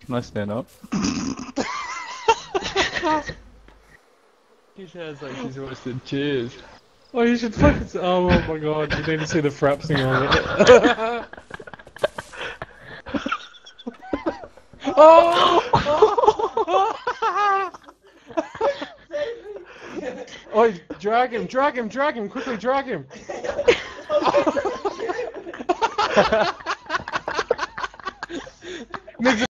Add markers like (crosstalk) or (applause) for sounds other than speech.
Can I stand up? (laughs) he sounds like he's roasted. Cheers. Oh, you should fucking. Oh, oh my god, you need to see the frapsing on it. (laughs) oh! oh, drag him, drag him, drag him, quickly drag him. (laughs) Nigga.